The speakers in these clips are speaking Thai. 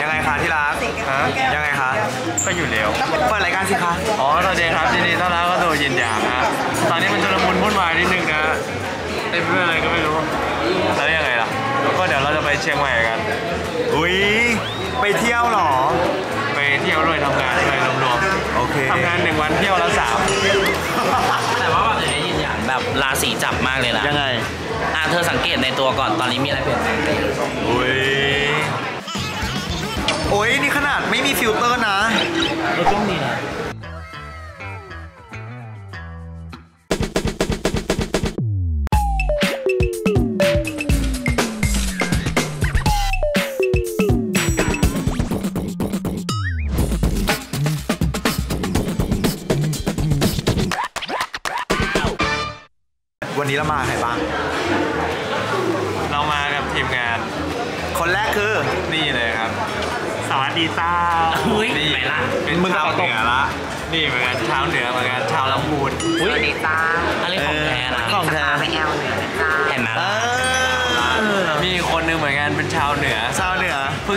ยังไงคะที่รักฮะยังไงคะก็อยู่เร็วเปิดรายการสิคะอ๋อสวัสดีครับยินดีต้อนรับเข้าสู่ยินหยางนะตอนนี้มันชุลมุนวุ่นวายนิดนึงนะเต็มไปด้วยอะไรก็ไม่รู้แล้วยังไงล่ะก็เดี๋ยวเราจะไปเชียงใหม่กันอุ้ยไปเที่ยวเหรอ ไปเที่ยวด้วยทำงานด้วยรวมโอเคๆทำงานหนึ่งวันเที่ยวละสามแต่ว่าแบบเดี๋ยวนี้ยินอย่างแบบราศีจับมากเลยนะยังไงอะเธอสังเกตในตัวก่อนตอนนี้มีอะไรเปลี่ยนแปลงไปอุ้ย โอ้ยนี่ขนาดไม่มีฟิลเตอร์นะ เราต้องมีนะ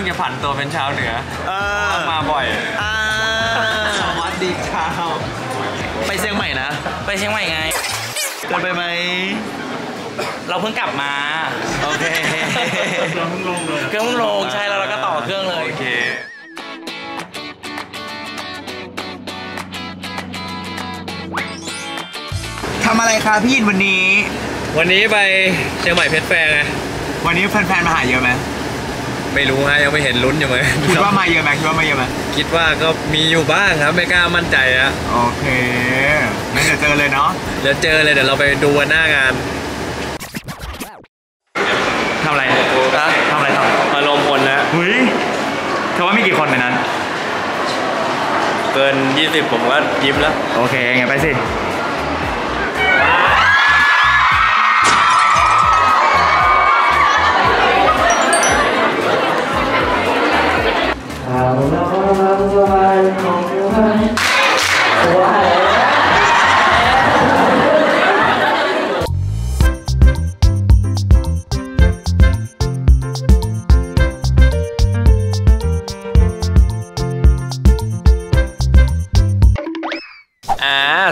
งจะผันตัวเป็นชาวเหนือเออมาบ่อยอ่าสวัสดีชาวไปเชียงใหม่นะ ไปเชียงใหม่ไงเกินไปไหมเราเพิ่งกลับมา โอเคเราเพิ่งลงเลยเครื่องเพิ่งลงใช่แล้วเราก็ต่อเครื่องเลย โอเคทำอะไรคะพี่ยินวันนี้ วันนี้ไปเชียงใหม่เพชรแฟร์ไงวันนี้แฟนๆมาหาเยอะไหม ไม่รู้ฮะยังไม่เห็นลุ้นอยู่ไหมคิดว่ามาเยอะไหมคิดว่ามาเยอะไหมคิดว่าก็มีอยู่บ้างครับไม่กล้ามั่นใจอะโอเคงั้นเดี๋ยวเจอเลยเนาะเดี๋ยวเจอเลยเดี๋ยวเราไปดูกันหน้างานทำอะไรทำอะไรทำมาลมพลนะเฮ้ยเธอว่ามีกี่คนในนั้น เกิน 20 ผมก็ยิ้มแล้ว โอเคงั้นไปสิ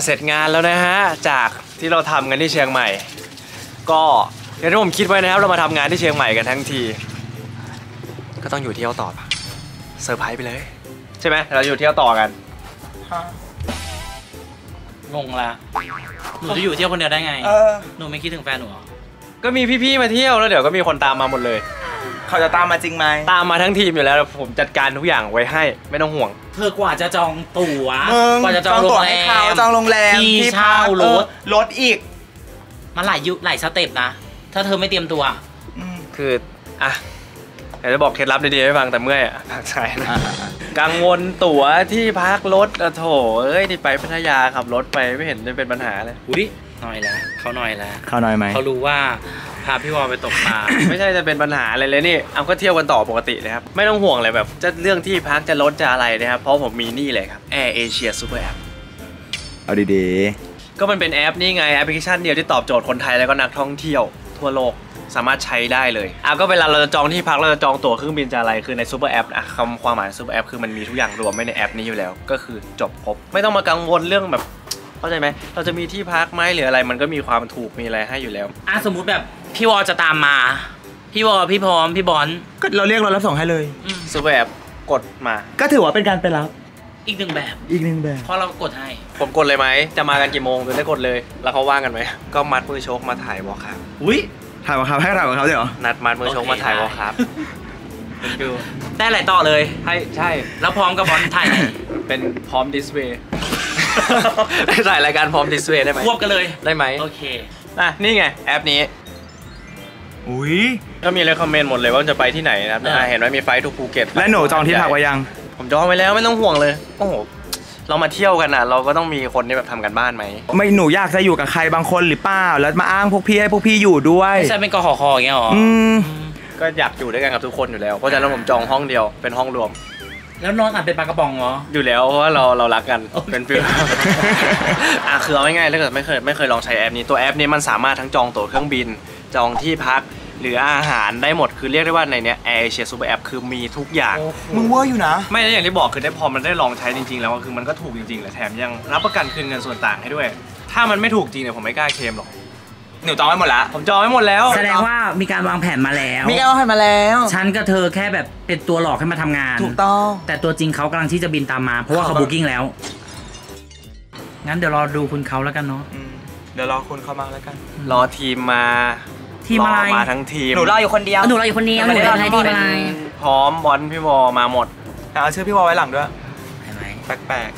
เสร็จงานแล้วนะฮะ จากที่เราทำกันที่เชียงใหม่ ก็อย่างที่ผมคิดไว้นะครับ เรามาทำงานที่เชียงใหม่กันทั้งที ก็ต้องอยู่เที่ยวต่อปะเซอร์ไพรส์ไปเลย ใช่ไหมเราอยู่เที่ยวต่อกันงงละหนูจะอยู่เที่ยวคนเดียวได้ไงเออหนูไม่คิดถึงแฟนหนูเหรอก็มีพี่ๆมาเที่ยวแล้วเดี๋ยวก็มีคนตามมาหมดเลย เขาจะตามมาจริงไหมตามมาทั้งทีมอยู่แล้วผมจัดการทุกอย่างไว้ให้ ไม่ต้องห่วง เธอกว่าจะจองตั๋วมึงกว่าจะจองโรตั๋วงแรให้เขามจองโรงแรมที่พัเช่ากรถเออรถอีก มันหลายยุหลายสเต็ปนะ ถ้าเธอไม่เตรียมตัวอืมคืออะเดี๋ยวจะบอกเคล็ดลับดีๆให้ฟังแต่เมื่อยอะพักสายนะกังวลตั๋วที่พักรถอะโถเอ้ยที่ไปพัทยาขับรถไปไม่เห็นจะเป็นปัญหาเลยอุ้ยหน่อยแล้วเขาหน่อยแล้วเขาหน่อยไหมเขารู้ว่า พาพี่วอลไปตกปลา ไม่ใช่จะเป็นปัญหาอะไรเลยนี่เอาก็เที่ยวกันต่อปกติเลยครับ ไม่ต้องห่วงเลยแบบ จะเรื่องที่พักจะรถจะอะไรนะครับ เพราะผมมีนี่เลยครับ Air Asia Super App เอาดีก็มันเป็นแอปนี่ไงแอปพลิเคชันเดียวที่ตอบโจทย์คนไทยแล้วก็นักท่องเที่ยวทั่วโลกสามารถใช้ได้เลยอะก็เวลาเราจะจองที่พักเราจะจองตั๋วเครื่องบินจะอะไรคือในซูเปอร์แอปอะคำความหมายซูเปอร์แอปคือมันมีทุกอย่างรวมไว้ในแอปนี้อยู่แล้ว ก็คือจบครบไม่ต้องมากังวลเรื่องแบบ เข้าใจไหมเราจะมีที่พักไหมหรืออะไร มันก็มีความถูกมีอะไรให้อยู่แล้ว อะสมมุติแบบพี่วอลจะตามมา พี่วอลพี่พร้อมพี่บอลๆก็เราเรียกรถรับส่งให้เลยอืมซูเปอร์แอปกดมา ก็ถือว่าเป็นการไปรับอีกหนึ่งแบบ อีกหนึ่งแบบ เพราะเรากดให้ ผมกดเลยไหม จะมากันกี่โมงจะได้กดเลย แล้วเขาว่างกันไหม ก็มัดมือโชคมาถ่ายวอลครับอุ้ยถ่ายกับเขาให้ถ่ายกับเขาเดี๋ยวนัดมัดมือโชคมาถ่ายวอลครับดูได้หลายต่อเลยให้ใช่ แล้วพร้อมกับบอลถ่ายไหนเป็นพร้อมดิสเพย์ ถ่ายรายการพร้อมดิสเพย์ได้ไหมควบกันเลยได้ไหมโอเคอะนี่ไงแอปนี้อุ้ยก็มีเลยคอมเมนต์หมดเลยว่าจะไปที่ไหนนะครับเอออะเห็นไหมมี fly to ภูเก็ตและหนูจองที่พักไว้ยัง ผมจองไว้แล้วไม่ต้องห่วงเลยโอ้โหเรามาเที่ยวกันอะ เราก็ต้องมีคนที่แบบทำกันบ้านไหมไม่หนูอยากจะอยู่กับใครบางคนหรือเปล่าแล้วมาอ้างพวกพี่ให้พวกพี่อยู่ด้วยไม่ใช่เป็นกอขอคออย่างเงี้ยหรออืมก็อยากอยู่ด้วยกันกับทุกคนอยู่แล้วเพราะฉะนั้นผมจองห้องเดียวเป็นห้องรวม แล้วนอนอัดเป็นปลากระป๋องเหรอ อยู่แล้วเพราะว่าเราเรารักกันโอเคเป็น feel อะคือเอาง่ายๆถ้าเกิดไม่เคยไม่เคยลองใช้แอปนี้ตัวแอปนี้มันสามารถทั้งจองตั๋วเครื่องบิน จองที่พักหรืออาหารได้หมดคือเรียกได้ว่าในเนี้ย AirAsia Super App คือมีทุกอย่าง มึงเวอร์อยู่นะ ไม่แล้วอย่างที่บอกคือได้พอมันได้ลองใช้จริงๆ แล้วคือมันก็ถูกจริงๆแหละแถมยังรับประกันคืนเงินส่วนต่างให้ด้วย ถ้ามันไม่ถูกจริงเนี่ยผมไม่กล้าเคลมหรอก หนูจองไว้หมดละผมจองไว้หมดแล้ว แสดงว่ามีการวางแผนมาแล้ว มีการเอาให้มาแล้วฉันกับเธอแค่แบบเป็นตัวหลอกให้มาทำงาน ถูกต้อง แต่ตัวจริงเขากำลังที่จะบินตามมา เพราะว่าเขาเขา booking แล้ว งั้นเดี๋ยวรอดูคุณเขาแล้วกันเนาะ อืมเดี๋ยวรอคุณเข้ามาแล้วกัน รอทีมมาทีมอะไรรมาทั้งทีมหนูรออยู่คนเดียว หนูรออยู่คนเดียวหนูเป็นอะไรดีอะไรพร้อมบอลพี่วอมาหมดเอาชื่อพี่วอลไว้หลังด้วย เห็นไหมแปลก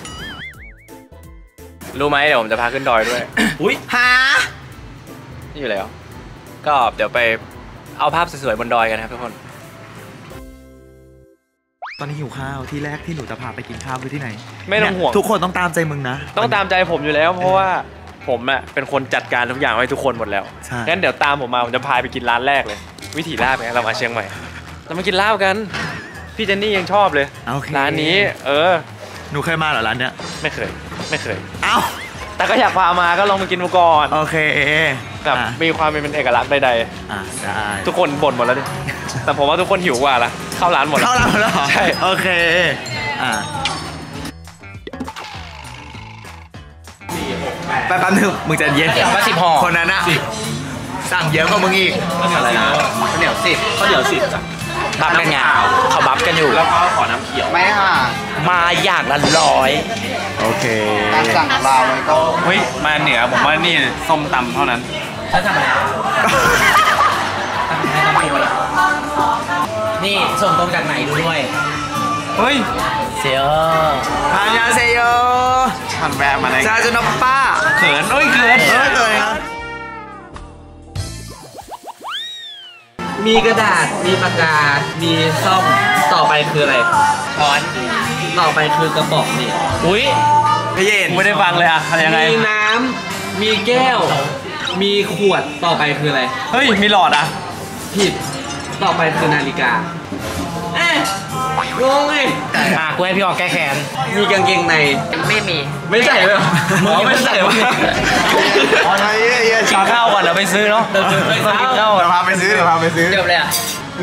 รู้ไหมเดี๋ยวผมจะพาขึ้นดอยด้วย อุ้ยๆฮะ อยู่แล้ว ก็เดี๋ยวไปเอาภาพสวยๆบนดอยกันครับทุกคน ตอนนี้หิวข้าวที่แรกที่หนูจะพาไปกินข้าวคือที่ไหนไม่ต้องห่วงทุกคนต้องตามใจมึงนะ ต้องตามใจผมอยู่แล้ว เพราะว่าผมอะเป็นคนจัดการทุกอย่างให้ทุกคนหมดแล้วใช่ งั้นเดี๋ยวตามผมมาผมจะพาไปกินร้านแรกเลย วิถีลาบไงเรามาเชียงใหม่เรามากินลาบกัน พี่เจนนี่ยังชอบเลย โอเคร้านนี้ เออ หนูเคยมาเหรอร้านเนี้ยไม่เคย ไม่เคย เอ้า แต่ก็อยากพามาก็ลองมากินดูก่อนโอเคแบบอะมีความเป็นเอกลักษณ์ใดอะได้ๆทุกคนบ่นหมดแล้วดิแต่ผมว่าทุกคนหิวกว่าละเข้าร้านหมดแล้วเข้าร้านแล้วเหรอใช่ โอเคอะไปแป๊บนึงมึงใจะเย็นเอามาสิบห่อ คนนั้นอะสั่งเยอะกว่ามึงอีก อะไรนะข้าวเหนียวสิบข้าวเหนียวสิบจ้ะ บัฟกันไงเขาบัฟกันอยู่ แล้วก็ขอน้ำเขียว ไม่ค่ะ มาอย่างละร้อย โอเคการสั่งของเรามันก็เฮ้ย มาเหนือผมว่านี่ส้มตำเท่านั้นแล้วทำอะไรนี่ส่งตรงจากไหนดูด้วย เฮ้ย เซียวพานยาเซโยทันแวะมาเลยซาจูนอปป้า เขินเอ้ย เขินเออเลยนะ มีกระดาษ มีปากกา มีซ่อม ต่อไปคืออะไร ช้อน ต่อไปคือกระบอกนี่ อุ้ยพี่เย็นไม่ได้ฟังเลยอะอะไรยังไง มีน้ำ มีแก้ว มีขวด ต่อไปคืออะไร เฮ้ย มีหลอดอะผิด ต่อไปคือนาฬิกา เอ๊ะงงไงอะกูให้พี่ออกแก้แค้นมีกางเกงในไม่มี ไม่ใส่เลยเหรอมึงไม่ใส่วะอ๋อไอ้เหี้ยเหี้ยกินข้าวก่อนเดี๋ยวไปซื้อเนาะเดี๋ยวไปกินข้าวเดี๋ยวพาไปซื้อเดี๋ยวพาไปซื้อเกือบเลยอะ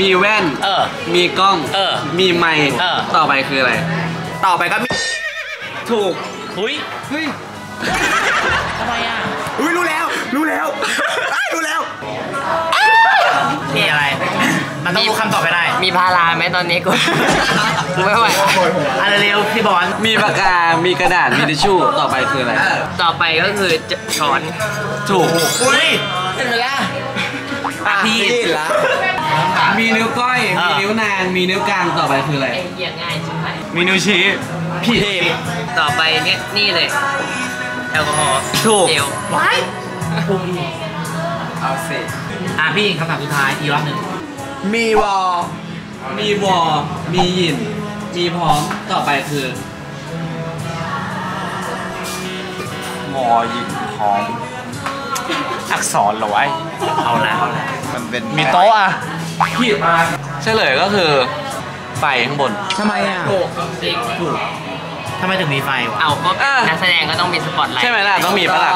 มีแว่น เออ มีกล้อง เออ มีไมค์เออต่อไปคืออะไร ต่อไปก็มี ถูกอุ้ยเฮ้ยทำไมอะอุ้ยรู้แล้ว รู้แล้วอ้ายรู้แล้วนี่อะไร มันต้องรู้คำตอบไปได้ มีพาราไหมตอนนี้กู กูไม่ไหวอะไรเร็วพี่บอลมีปากกา มีกระดาษ มีทิชชู่ ต่อไปคืออะไร ต่อไปก็คือจะช้อน ถูกอุ้ยเป็นเวลาอะพี่ละมีนิ้วก้อยอ่ามีมีนิ้วนาง มีนิ้วกลาง ต่อไปคืออะไรไอ้เหี้ยง่ายชิบหายมีนิ้วชี้ผิดต่อไปเนี่ยนี่เลยแอลกอฮอล์ถูกเจลเอาสิอะพี่คำถามสุดท้ายอีกรอบหนึ่ง มีวอลมีวอมีหยิน มีพร้อม ต่อไปคือมอยิงพร้อม อักษรเหรอวะเอาละเอาละมันเป็นมีโต๊ะอะผิดเฉลยก็คือไฟข้างบน ทำไมอะ ถูกจริงทำไมถึงมีไฟวะ เอาก็อะนักแสดงก็ต้องมีสปอตไลท์ใช่ไหมล่ะต้องมีปะล่ะ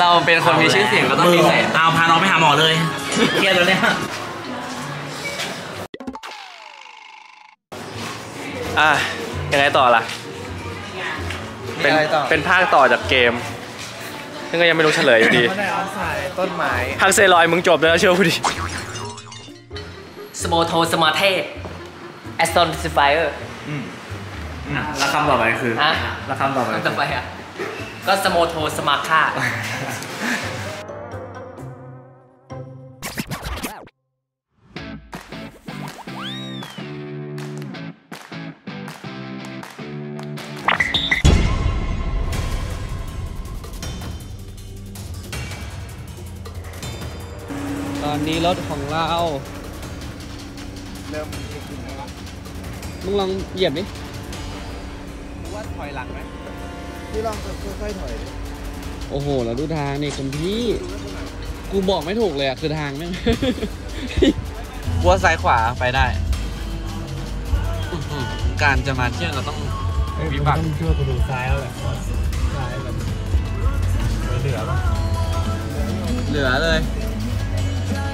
เราเป็นคนมีชื่อเสียงก็ต้องมีแสงเอาพาน้องไปหาหมอเลยเครียดแล้วเนี่ย อะยังไงต่อล่ะ เป็นเป็นภาคต่อจากเกม ซึ่งก็ยังไม่รู้เฉลยอยู่ดีต้นไม้ภาคเซรอยมึงจบแล้วเชื่อกูดิ สโมโทสมาเทแอสตันซิฟายเออร์แล้วคำต่อไปคือ ฮะแล้วคำต่อไปต่อไปอะ ก็สโมโทสมาค่า ตอนนี้รถของเรา เริ่มมึงลองเหยียบดิว่าถอยหลังไหมพี่ลองค่อยๆถอยโอ้โหแล้วดูทางนี่คุณพี่กูบอกไม่ถูกเลยอะคือทางแม่งว่าซ้ายขวาไปได้อื้อหือการจะมาเที่ยวเราต้องวิบัติต้องช่วยกูดูซ้ายแล้วแหละซ้ายแบบเหลือปะเหลือเลย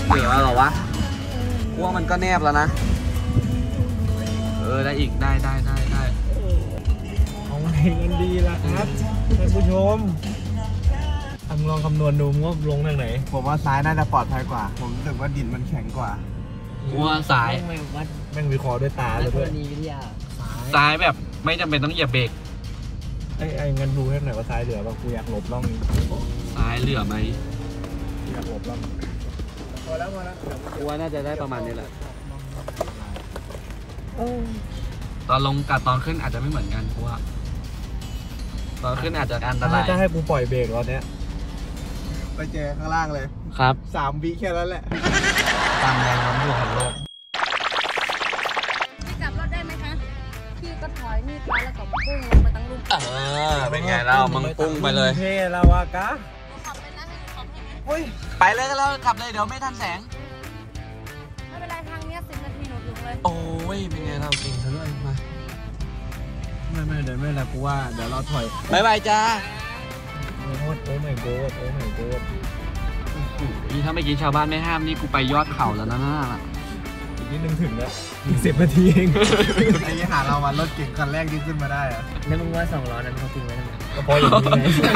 เหลือเหรอวะกลัวมันก็แนบแล้วนะ เออได้อีกได้ได้ได้ได้เอาไงกันดีล่ะครับท่านผู้ชมทำลองคำนวณดูว่าลงทางไหน ผมว่าซ้ายน่าจะปลอดภัยกว่า ผมรู้สึกว่าดินมันแข็งกว่า กลัวสายไม่วัดแม่งวิเคราะห์ด้วยตาเลยกด้รวยณีวิทยาสายแบบไม่จำเป็นต้องเหยียบเบรกไอ้ไอ้งั้นดูให้หน่อยว่าซ้ายเหลือป่ะกูอยากหลบร่องนี้สายเหลือไหมอยากหลบร่อง กลัวน่าจะได้ประมาณนี้แหละตอนลงกับตอนขึ้นอาจจะไม่เหมือนกันกลัวตอนขึ้นอาจจะอันตรายจะให้กูปล่อยเบรกรถเนี้ยไปเจอข้างล่างเลยครับสามวิแค่นั้นแหละตามแรงโน้มถ่วงของโลกพี่จำรถได้ไหมคะพี่ก็ถอยนี่ไปแล้วก็พุ่งลงมาตั้งลูกเออเป็นไงเรามังปุ้งไปเลยเท่ลาวากะขับไปนะให้ ขับให้ไหมไปเลยก็แล้วขับเลยเดี๋ยวไม่ทันแสง ไม่เป็นไรทางเนี้ยสิบนาทีหนูถึงเลย โอ้ยเป็นไงเราเก่งซะด้วยมาไม่ไม่เดี๋ยวไม่ละกูว่าเดี๋ยวเราถอยบายบายจ้าโอ้โหโอ้ไม่โกดโอ้ไม่โกดนี่ถ้าไม่กินชาวบ้านไม่ห้ามนี่กูไปยอดเขาแล้วนะน่าอีกนิดนึงถึงแล้วอีกสิบนาทีเองไอ้ยี่หาเราวันรถเก่งคันแรกที่ขึ้นมาได้อะแล้วมึงว่าสองล้อนั้นเขาทิ้งไว้ทำไมก็เพราะอย่างนี้ไง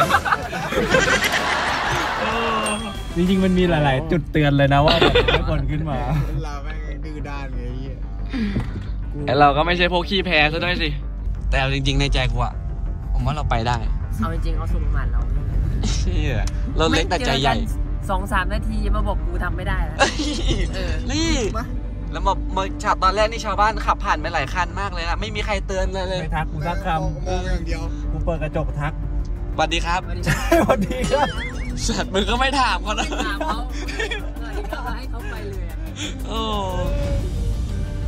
จริงๆมันมีหลาย ๆ จุดเตือนเลยนะว่าแบบไม่ควรขึ้นมา เราแม่งดื้อด้านไงไอ้เหี้ยไอเราก็ไม่ใช่พวกขี้แพ้ซะด้วยสิ แต่เอาจริง ๆ ในใจกูอะผมว่าเราไปได้เอาจริงๆเขาสูงประมาณเราเนี่ยเชี่ยเราเล็กแต่ใจใหญ่สองสามนาทีมาบอกกูทำไม่ได้แล้วเออนี่ แล้วมามาฉากตอนแรกนี่ชาวบ้านขับผ่านไปหลายคันมากเลยนะไม่มีใครเตือนเลยเลย ไม่ทักกูสักคมองมองอย่างเดียวำกูเปิดกระจกทัก สวัสดีครับสวัสดีครับสัตว์มึงก็ไม่ถามเขานะถามเขาเออก็ให้เขาไปเลยอะโอ้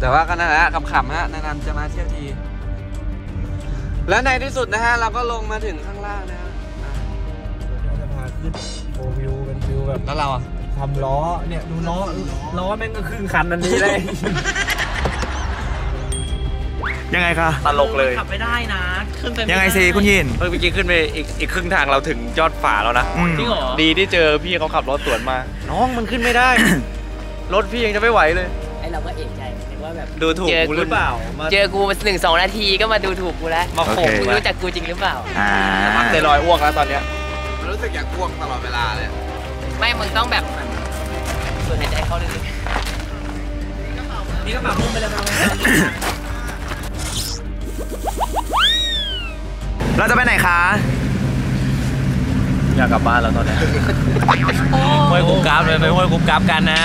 แต่ว่าก็นั่นแหละขำๆฮะนานๆจะมาเที่ยวที และในที่สุดนะฮะ เราก็ลงมาถึงข้างล่างนะฮะอะเราจะพาขึ้นโอวิวเป็นวิวแบบแล้วเราอะทำล้อเนี่ย ดูล้อล้อแม่งก็ครึ่งคันอันนี้เลย ยังไงคะตลกเลยขับไม่ได้นะ ขึ้นไปม่ยังไงด้สิคุณยินเฮ้ยเมื่อกี้ขึ้นไปอีกอีกครึ่งทางเราถึงยอดฝาแล้วนะอืมจริงเหรอดีที่เจอพี่เขาขับรถสวนมา น้องมันขึ้นไม่ได้ รถพี่ยังจะไม่ไหวเลยไอเราก็เอกใจนึกว่าแบบดูถูกเจอกูหรือเปล่ามาเจอกูมาหนึ่งสองนาทีก็มาดูถูกกูแล้วมาโขกโอเคมึงมารู้จักกูจริงหรือเปล่าอ่าพักเตลอยอ้วกแล้วตอนเนี้ยรู้สึกอยากอ้วกตลอดเวลาเลยไม่มึงต้องแบบส่วนหายใจเข้าลึกนี่ก็ปรับมุมไปเลยครับ เราจะไปไหนคะ อยากกลับบ้านแล้วตอนเนี้ยห้วยกุ๊บกราฟเลยไปห้วยกุ๊บกราฟกันนะ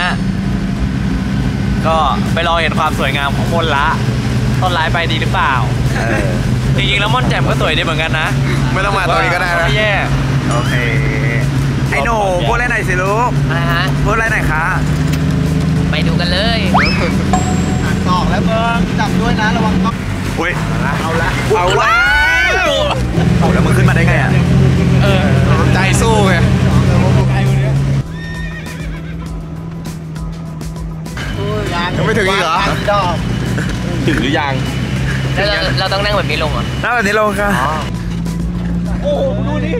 ก็ไปรอเห็นความสวยงามของคนละต้นไม้ไปดีหรือเปล่าเออจริงๆแล้วม่อนแจ่มก็สวยดีเหมือนกันนะ ไม่ต้องมาตรงนี้ก็ได้นะไม่แย่โอเคไอ้หนูพูดอะไรหน่อยสิลูกๆอะไรฮะพูดอะไรหน่อยคะไปดูกันเลยตอกแล้วเบิร์จับด้วยนะระวังต้อง อุ้ยเอาละเอาแล้วเอาแล้วมึงขึ้นมาได้ไงอะใจสู้ไงยังไม่ถึงอีกเหรอถึงหรือยังแล้วเราเราต้องนั่งแบบนี้ลงเหรอหน้าแบบนี้ลงค่ะโอ้โหดูดิ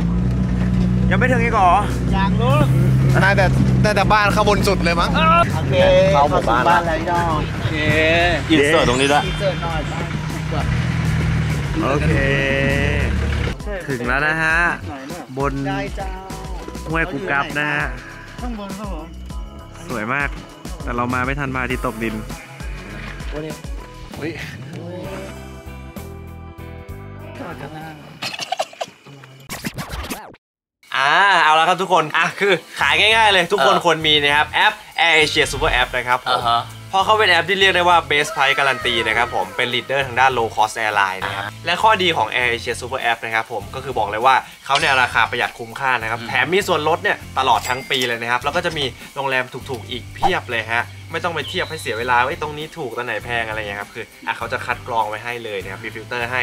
ยังไม่ถึงอีกเหรอน่าจะน่าจะบ้านข้างบนสุดเลยมั้งโอเคเข้าหมู่บ้านบ้านอะไรดอกโอเคอินเสิร์ตตรงนี้ด้วย โอเค ถึงแล้วนะฮะ บนห้วยกุกับนะฮะ ข้างบนครับผมสวยมาก แต่เรามาไม่ทันพระอาที่ตกดินอ่าเอาละครับทุกคน อะคือขายง่ายๆเลยทุกคนเออควรมีนะครับ แอป Air Asia Super App นะครับผมอ่าฮะเพ ราะเขาเป็นแอปที่เรียกได้ว่า Best Price การันตีนะครับผมเป็น leader ทางด้าน low cost airline นะครับ และข้อดีของ Air Asia Super App นะครับผมก็คือบอกเลยว่าเขาเนี่ยราคาประหยัดคุ้มค่านะครับ แถมมีส่วนลดเนี่ยตลอดทั้งปีเลยนะครับ แล้วก็จะมีโรงแรมถูกๆอีกเพียบเลยฮะไม่ต้องไปเทียบให้เสียเวลาว่าเอ้ยตรงนี้ถูกตรงไหนแพงอะไรอย่างเงี้ยครับคืออะเขาจะคัดกรองไว้ให้เลยนะครับมีฟิลเตอร์ให้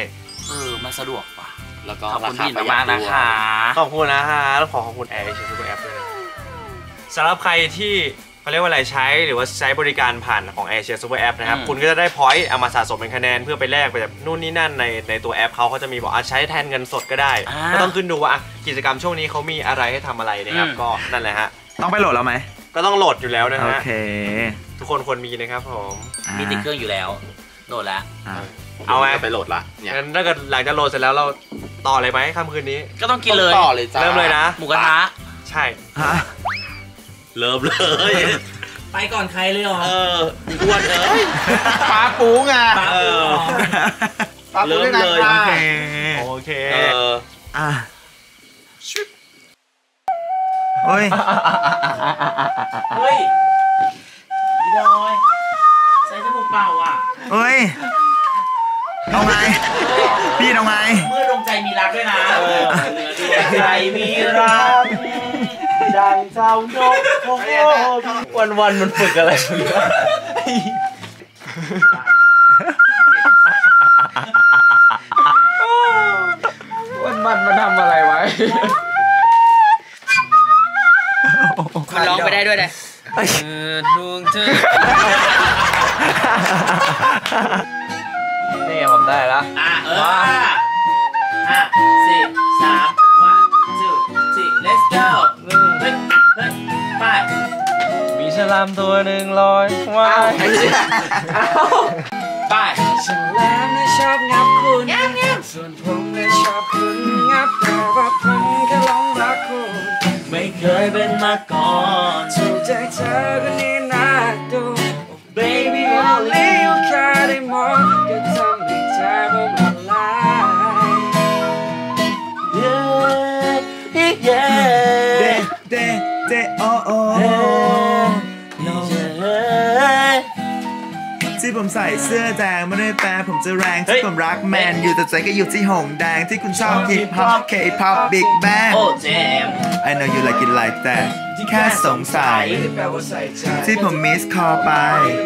เออมันสะดวกว่ะแล้วก็ขอบคุณราคาพี่ประหยัมากๆด้นะวยคะขอบคุณนะฮะแล้วขอขอบคุณ Air Asia Super App ด้วยนะสำหรับใครที่ เขาเรียกว่าอะไรใช้หรือว่าใช้บริการผ่านของ Air Asia Super App นะครับ อืม คุณก็จะได้ point เอามาสะสมเป็นคะแนนเพื่อไปแลกไปแบบนู่นนี่นั่นในในตัวแอปเขาเขาจะมีบอกอะใช้แทนเงินสดก็ได้ก็ต้องขึ้นดูว่าอะกิจกรรมช่วงนี้เขามีอะไรให้ทำอะไรนะครับก็นั่นแหละฮะ ต้องไปโหลดแล้วไหมก็ต้องโหลดอยู่แล้วนะโอฮะ เคทุกคนควรมีนะครับผม อะมีติดเครื่องอยู่แล้วโหลดแล้ว อะเอาไหม ไปโหลดละเนี่ยงั้นถ้าเกิดหลังจากโหลดเสร็จแล้วเราต่อเลยไหมค่ำคืนนี้ ก็ต้องกินเลย ต่อเลยจ้า เริ่มเลยนะ หมูกระทะ ใช่ ฮะ เริ่มเลย ไปก่อนใครเลยเหรอเอออ้วนเอ้ยปลาปูไงปลาเอปูอปลาปูด้วยนะเริ่มเลยโอคะเคโอเคเอออะเฮ้ยเฮ้ยพี่ดอยใส่จมูกเปล่าอะเฮ้ยเอาไง พี่เอาไง เมื่อดวงใจมีรักด้วยนะดวงใจมีรัก ดังเจ้านกโอ้โหวันวันมันฝึกอะไรวันมันมาทำอะไรไว้มันร้องไปได้ด้วยเลยดวงเธอนี่ผมได้แล้วอะเออห้าสี่สาม ไปมีฉลามตัวหนึ่งลอยว่ายไปฉลามน่ะชอบงับคุณส่วนผมน่ะชอบคุณงับแต่ว่าผมแค่หลงรักคุณ ไม่เคยเป็นมาก่อนถูกใจเธอคนนี้น่า ที่ผมใส่เสื้อแดงไม่ได้แปลผมจะแรงที่ผมรักแมนอยู่แต่ใจก็อยู่ที่หงส์แดงที่คุณชอบฮิปฮอปเคป๊อปบิ๊กแบงโอ้แจม I know you like it like that แค่สงสัยแปลว่าใส่ใจที่ผม missed call ไป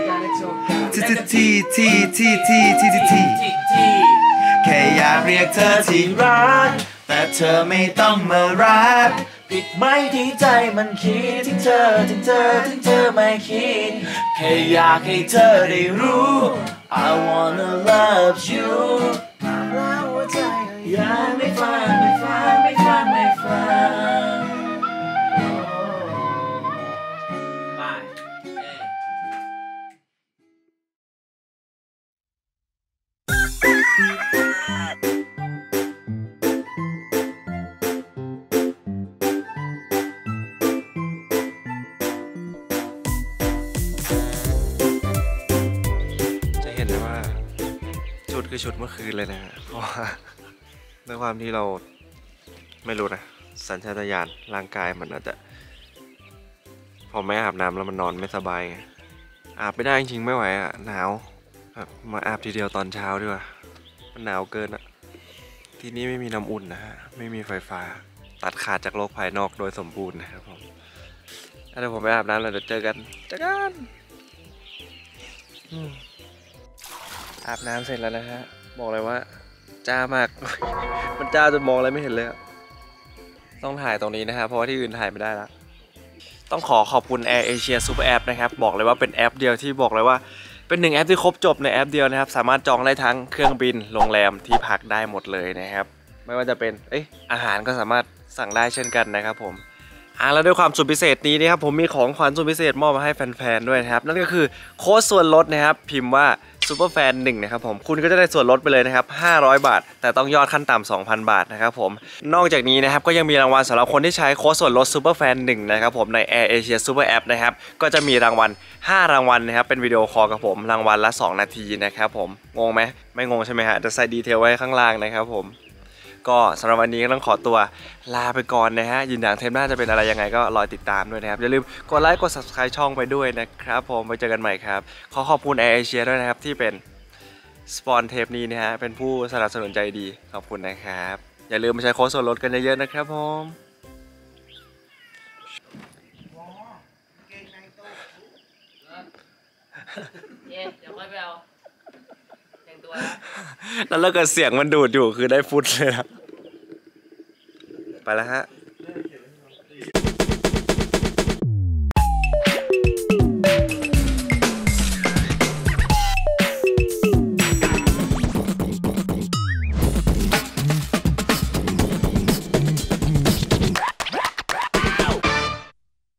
การได้โทรกลับที่ที่ที่ที่ที่ที่ที่ที่ที่ที่แค่อยากเรียกเธอที่รัก แต่เธอไม่ต้องมารัก ผิดไหมที่ใจมันคิดถึงเธอถึงเธอถึงเธอไม่คิด แค่อยากให้เธอได้รู้ I wanna love you แล้วหัวใจยังไม่ฟังไม่ฟังไม่ฟังไม่ฟัง คือชุดเมื่อคืนเลยนะฮะเพราะว่าด้วยความที่เราไม่รู้นะ สัญชาตญาณร่างกายมันอาจจะ พอไม่อาบน้ำแล้วมันนอนไม่สบายอาบไม่ได้จริงๆไม่ไหวอะหนาวแบบมาอาบทีเดียวตอนเช้าดีกว่ามันหนาวเกินอะ ที่นี่ไม่มีน้ำอุ่นนะฮะไม่มีไฟฟ้า ตัดขาดจากโลกภายนอกโดยสมบูรณ์นะครับผมเดี๋ยวผมไปอาบน้ำแล้วเดี๋ยวเจอกันเจอกัน อาบน้ำเสร็จแล้วนะฮะ บอกเลยว่าจ้ามาก มันจ้าจนมองอะไรไม่เห็นเลย ต้องถ่ายตรงนี้นะฮะ เพราะว่าที่อื่นถ่ายไม่ได้ละ ต้องขอขอบคุณ Air Asia Super App นะครับ บอกเลยว่าเป็นแอปเดียวที่บอกเลยว่าเป็นหนึ่งแอปที่ครบจบในแอปเดียวนะครับ สามารถจองได้ทั้งเครื่องบิน โรงแรมที่พักได้หมดเลยนะครับ ไม่ว่าจะเป็นเอ้ยอาหารก็สามารถสั่งได้เช่นกันนะครับผมอะแล้วด้วยความสุดพิเศษนี้นะครับผมมีของขวัญสุดพิเศษมอบมาให้แฟนๆด้วยนะครับ นั่นก็คือโค้ดส่วนลดนะครับ พิมพ์ว่า Super Fan หนึ่งนะครับผมคุณก็จะได้ส่วนลดไปเลยนะครับ 500 บาท แต่ต้องยอดขั้นต่ำ2,000 บาทนะครับผมนอกจากนี้นะครับก็ยังมีรางวัลสำหรับคนที่ใช้โค้ดส่วนลด Super Fan หนึ่งนะครับผมใน Air Asia Super App นะครับก็จะมีรางวัล 5 รางวัลนะครับเป็น video call กับผมรางวัลละ 2 นาทีนะครับผมงงไหมไม่งงใช่ไหมฮะจะใส่ detail ไว้ข้างล่างนะครับผม ก็สำหรับวันนี้ก็ต้องขอตัวลาไปก่อนนะฮะยินดีเทปหน้าจะเป็นอะไรยังไงก็รอติดตามด้วยนะครับ อย่าลืมกดไลค์กด subscribe ช่องไปด้วยนะครับ ผมไปเจอกันใหม่ครับ ขอขอบคุณ Air Asia ด้วยนะครับที่เป็นสปอนเทปนี้นะฮะเป็นผู้สนับสนุนใจดีขอบคุณนะครับ อย่าลืมมาใช้โค้ดส่วนลดกันเยอะๆนะครับผมเย้เดี๋ยวค่อยไปเอา ตัว แล้วเลิกกันเสียงมันดูดอยู่คือได้ฟุตเลยนะไปแล้วฮะ